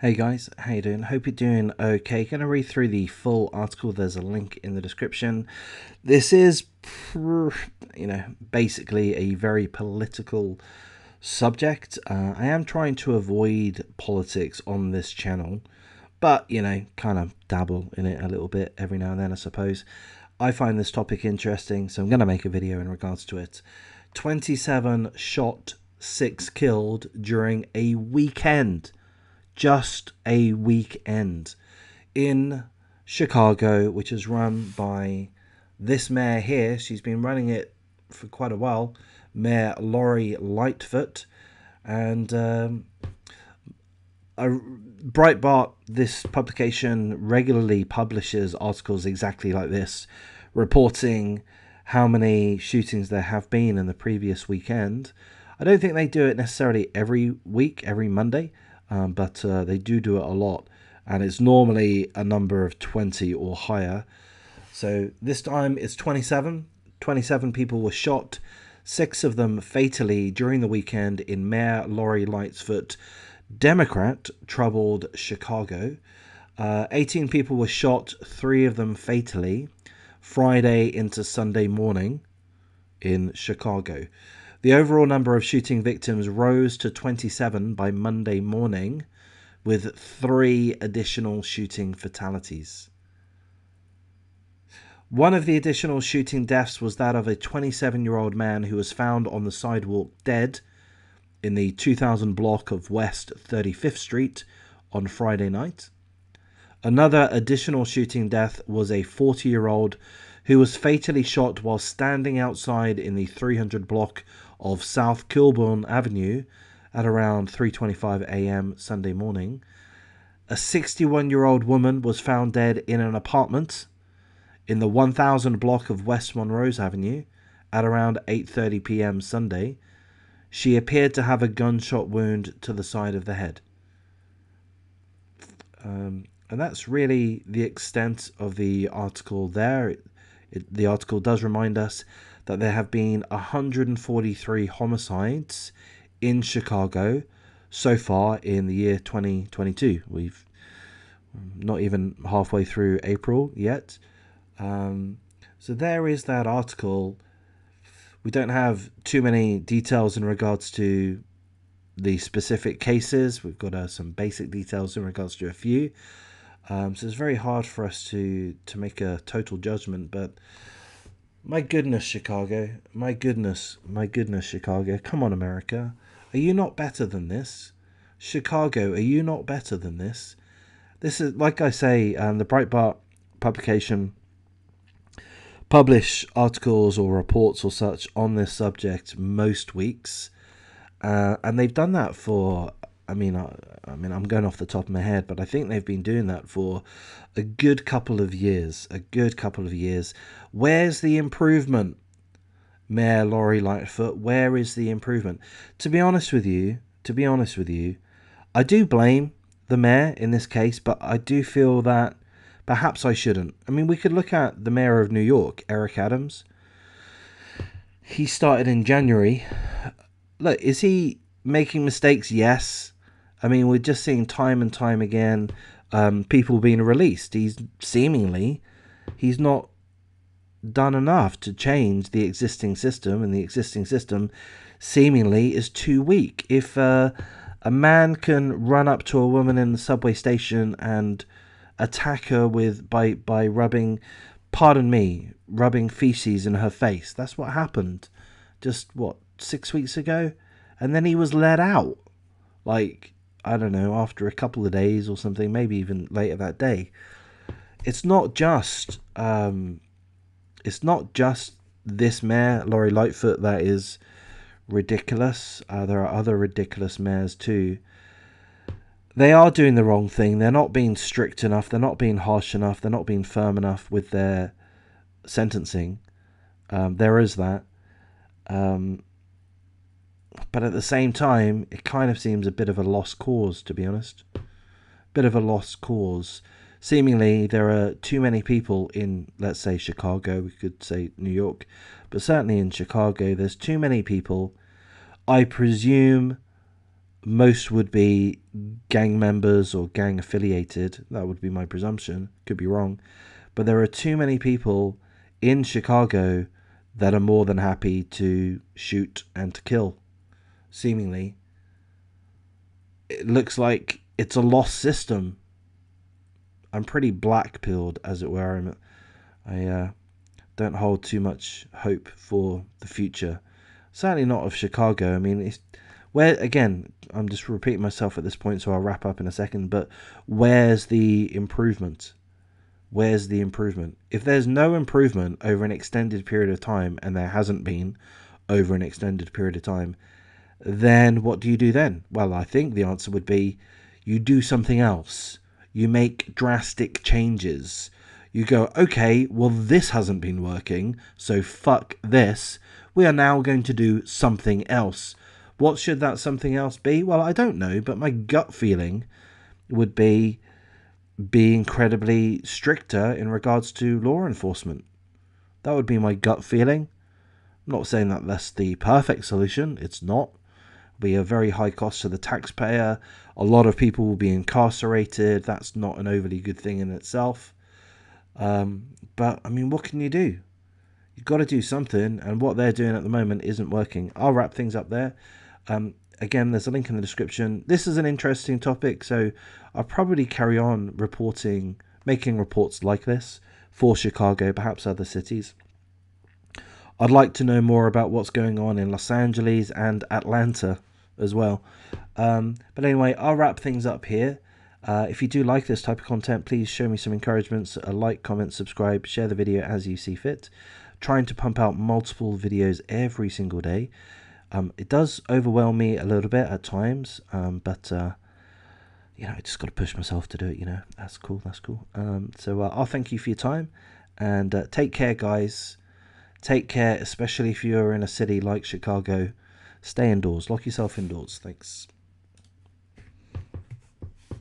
Hey guys, how you doing? Hope you're doing okay. Going to read through the full article. There's a link in the description. This is, you know, basically a very political subject. Uh, I am trying to avoid politics on this channel, but you know, kind of dabble in it a little bit every now and then, I suppose. I find this topic interesting, so I'm going to make a video in regards to it. 27 shot, 6 killed during a weekend just a weekend in Chicago, which is run by this mayor here. She's been running it for quite a while, Mayor Lori Lightfoot. And um, a Breitbart, this publication regularly publishes articles exactly like this, reporting how many shootings there have been in the previous weekend. I don't think they do it necessarily every week, every Monday um, but uh, they do do it a lot, and it's normally a number of 20 or higher. So this time it's 27. 27 people were shot, six of them fatally during the weekend in Mayor Lori Lightfoot, Democrat troubled Chicago. Uh, 18 people were shot, three of them fatally, Friday into Sunday morning in Chicago. The overall number of shooting victims rose to 27 by Monday morning, with three additional shooting fatalities. One of the additional shooting deaths was that of a 27 year old man who was found on the sidewalk dead in the 2000 block of West 35th Street on Friday night. Another additional shooting death was a 40 year old who was fatally shot while standing outside in the 300 block of South Kilbourn Avenue at around 3:25 a.m. Sunday morning. A 61-year-old woman was found dead in an apartment in the 1000 block of West Montrose Avenue at around 8:30 p.m. Sunday. She appeared to have a gunshot wound to the side of the head. Um, and that's really the extent of the article there. It, it, the article does remind us that there have been 143 homicides in Chicago so far in the year 2022. We've not even halfway through April yet. Um, so there is that article. We don't have too many details in regards to the specific cases. We've got uh, some basic details in regards to a few. Um, so it's very hard for us to to make a total judgment, but my goodness, Chicago. My goodness. My goodness, Chicago. Come on, America. Are you not better than this? Chicago, are you not better than this? This is, like I say, um, the Breitbart publication publish articles or reports or such on this subject most weeks. Uh, and they've done that for I mean, I, I, mean, I'm going off the top of my head, but I think they've been doing that for a good couple of years. A good couple of years. Where's the improvement, Mayor Lori Lightfoot? Where is the improvement? To be honest with you, to be honest with you, I do blame the mayor in this case, but I do feel that perhaps I shouldn't. I mean, we could look at the mayor of New York, Eric Adams. He started in January. Look, is he making mistakes? Yes. I mean, we're just seeing time and time again um, people being released. He's seemingly he's not done enough to change the existing system, and the existing system seemingly is too weak. If uh, a man can run up to a woman in the subway station and attack her with by by rubbing, pardon me, rubbing feces in her face, that's what happened. Just what six weeks ago, and then he was let out. Like I don't know, after a couple of days or something, maybe even later that day. It's not just um, it's not just this mayor, Lori Lightfoot, that is ridiculous. Uh, there are other ridiculous mayors too. They are doing the wrong thing. They're not being strict enough. They're not being harsh enough. They're not being firm enough with their sentencing. Um, there is that. Um, but at the same time, it kind of seems a bit of a lost cause, to be honest. Bit of a lost cause. Seemingly, there are too many people in, let's say, Chicago, we could say New York, but certainly in Chicago, there's too many people. I presume most would be gang members or gang affiliated. That would be my presumption. Could be wrong. But there are too many people in Chicago that are more than happy to shoot and to kill, seemingly. It looks like it's a lost system. I'm pretty black pilled, as it were. I'm, I uh, don't hold too much hope for the future. Certainly not of Chicago. I mean, it's where again. I'm just repeating myself at this point, so I'll wrap up in a second. But where's the improvement? Where's the improvement? If there's no improvement over an extended period of time, and there hasn't been over an extended period of time, then what do you do then? Well, I think the answer would be you do something else. You make drastic changes you go, okay, well, this hasn't been working, so fuck this. We are now going to do something else. What should that something else be? Well, I don't know, but my gut feeling would be be incredibly stricter in regards to law enforcement. That would be my gut feeling. I'm not saying that that's the perfect solution, it's not. Be a very high cost to the taxpayer. A lot of people will be incarcerated. That's not an overly good thing in itself. Um, but I mean, what can you do? You've got to do something, and what they're doing at the moment isn't working. I'll wrap things up there. Um, again, there's a link in the description. This is an interesting topic, so I'll probably carry on reporting, making reports like this for Chicago, perhaps other cities. I'd like to know more about what's going on in Los Angeles and Atlanta as well. Um, but anyway, I'll wrap things up here. Uh, if you do like this type of content, please show me some encouragements. A like, comment, subscribe, share the video as you see fit. Trying to pump out multiple videos every single day. Um, it does overwhelm me a little bit at times, um, but uh, you know, I just got to push myself to do it. You know, that's cool. That's cool. Um, so uh, I'll thank you for your time and uh, take care, guys. Take care, especially if you're in a city like Chicago. Stay indoors. Lock yourself indoors. Thanks.